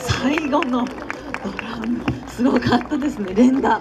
最後のドラムすごかったですね連打。